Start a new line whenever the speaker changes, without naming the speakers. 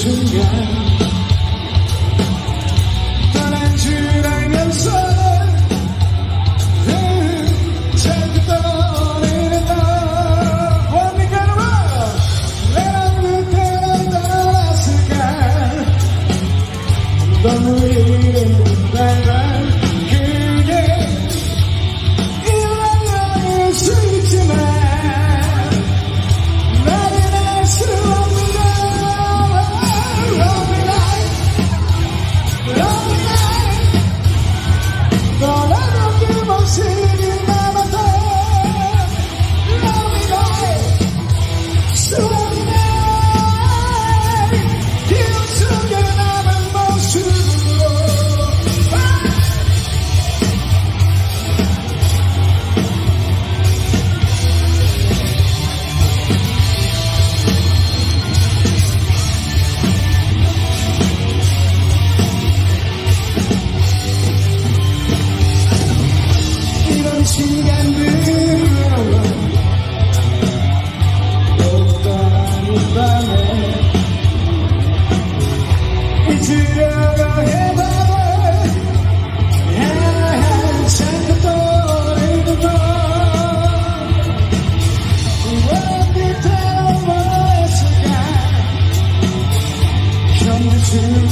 成全 to